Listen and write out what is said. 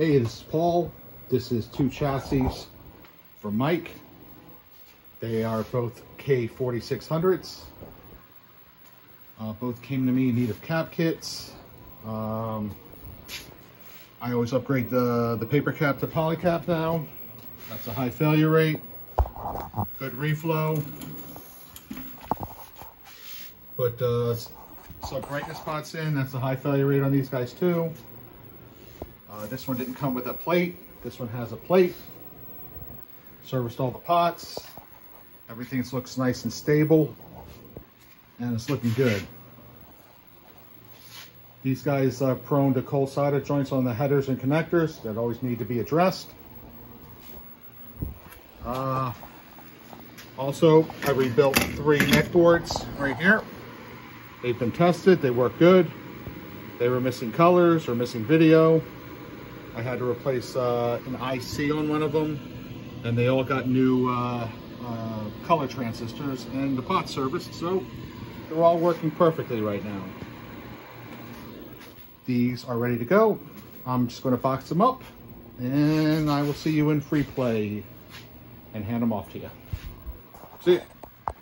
Hey, this is Paul. This is two chassis for Mike. They are both K4600s. Uh, both came to me in need of cap kits. Um, I always upgrade the, the paper cap to polycap now. That's a high failure rate, good reflow. Put uh, sub brightness pots in, that's a high failure rate on these guys too. Uh, this one didn't come with a plate. This one has a plate. Serviced all the pots. Everything looks nice and stable. And it's looking good. These guys are prone to cold solder joints on the headers and connectors that always need to be addressed. Uh, also, I rebuilt three neck boards right here. They've been tested, they work good. They were missing colors or missing video. I had to replace uh, an IC on one of them, and they all got new uh, uh, color transistors and the pot serviced, so they're all working perfectly right now. These are ready to go. I'm just going to box them up, and I will see you in free play and hand them off to you. See ya.